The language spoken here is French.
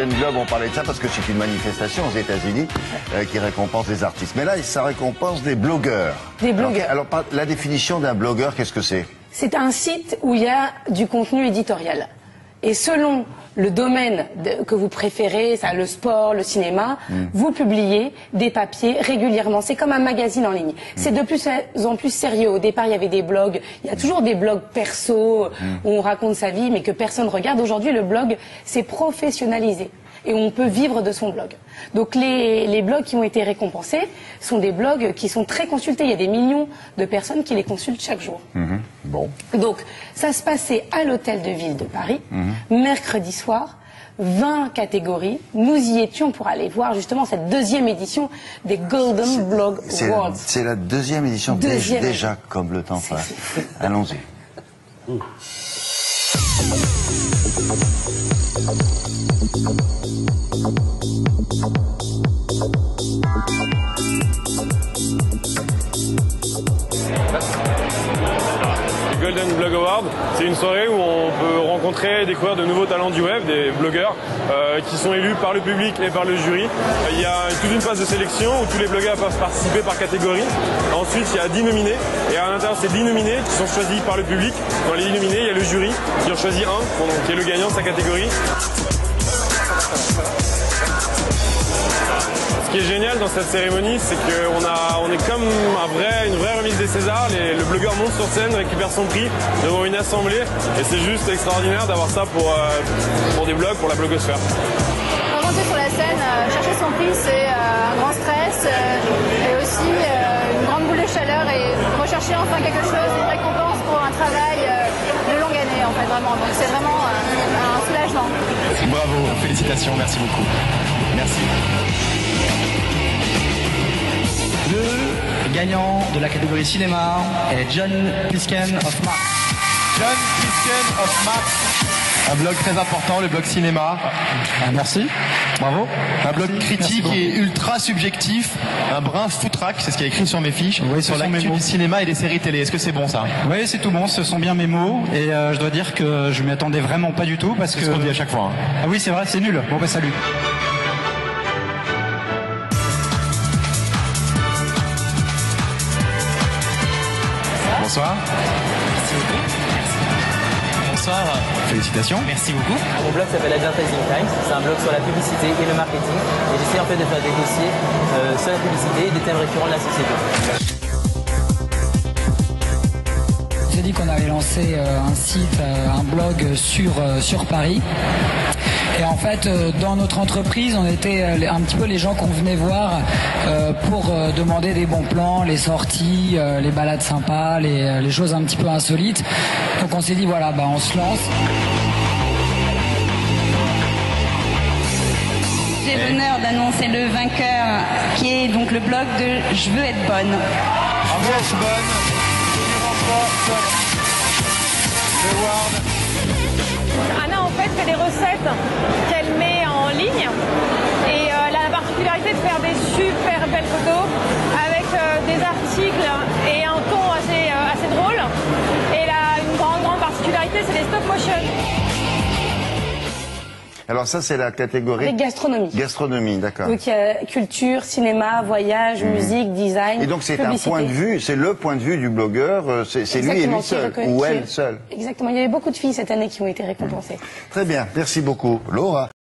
Golden Globe, on parlait de ça parce que c'est une manifestation aux États-Unis euh, qui récompense les artistes. Mais là, ça récompense des blogueurs. Des blogueurs. Alors, la définition d'un blogueur, qu'est-ce que c'est? C'est un site où il y a du contenu éditorial. Et selon le domaine de- que vous préférez, ça, le sport, le cinéma, vous publiez des papiers régulièrement. C'est comme un magazine en ligne. C'est de plus en plus sérieux. Au départ, il y avait des blogs. Il y a toujours des blogs perso où on raconte sa vie, mais que personne regarde. Aujourd'hui, le blog, c'est professionnalisé. Et on peut vivre de son blog. Donc les, les blogs qui ont été récompensés sont des blogs qui sont très consultés. Il y a des millions de personnes qui les consultent chaque jour. Bon. Donc, ça se passait à l'hôtel de ville de Paris, mercredi soir. 20 catégories. Nous y étions pour aller voir justement cette deuxième édition des Golden Blog Awards. c'est la deuxième édition. Dé- Deuxième. Déjà, comme le temps passe. Allons-y. Le C'est une soirée où on peut rencontrer et découvrir de nouveaux talents du web, des blogueurs euh, qui sont élus par le public et par le jury. Il y a toute une phase de sélection où tous les blogueurs peuvent participer par catégorie. Ensuite, il y a 10 nominés et à l'intérieur de ces 10 nominés qui sont choisis par le public. Dans les 10 nominés, il y a le jury qui en choisit un, qui est le gagnant de sa catégorie. Ce qui est génial dans cette cérémonie, c'est qu'on a, on est comme un vrai, une vraie remise des Césars. Les- le blogueur monte sur scène, récupère son prix devant une assemblée, et c'est juste extraordinaire d'avoir ça pour, euh, pour des blogs, pour la blogosphère. Monter sur la scène, euh, chercher son prix, c'est euh, un grand stress euh, et aussi euh, une grande boule de chaleur et rechercher enfin quelque chose, une récompense pour un travail euh, de longue année en fait vraiment. Donc c'est vraiment euh, un soulagement. Bravo, félicitations, merci beaucoup. Merci. Gagnant de la catégorie cinéma est John Plisken of Mars. John Christian of Maps. Un blog très important, le blog cinéma. Ah, merci. Bravo. Un blog Merci critique et ultra subjectif. Un brin foutraque, c'est ce qui est écrit sur mes fiches. Oui, sur l'actu du cinéma et des séries télé. Est-ce que c'est bon ça? Oui, c'est tout bon, ce sont bien mes mots. Et euh, je dois dire que je m'y attendais vraiment pas du tout parce C'est que. ce qu'on dit à chaque fois. hein. Ah oui, c'est vrai, c'est nul. Bon, bah salut. Bonsoir. Bonsoir, Félicitations. merci beaucoup. Mon blog s'appelle Advertising Times, c'est un blog sur la publicité et le marketing. Et j'essaie en fait de faire des dossiers euh, sur la publicité et des thèmes récurrents de la société. On s'est dit qu'on avait lancé euh, un site, euh, un blog sur, sur Paris. Et en fait, euh, dans notre entreprise, on était euh, un petit peu les gens qu'on venait voir euh, pour euh, demander des bons plans, les sorties, euh, les balades sympas, les, euh, les choses un petit peu insolites. Donc on s'est dit, voilà, bah, on se lance. J'ai l'honneur d'annoncer le vainqueur qui est donc le blog de Je veux être bonne. Bravo, bonne. Fait des recettes Alors ça, c'est la catégorie Avec gastronomie. gastronomie, d'accord. Donc il y a culture, cinéma, voyage, musique, design. Et donc c'est un point de vue, c'est le point de vue du blogueur, euh, c'est lui et lui seul, ou elle seule. Exactement. Il y avait beaucoup de filles cette année qui ont été récompensées. Très bien, merci beaucoup. Laura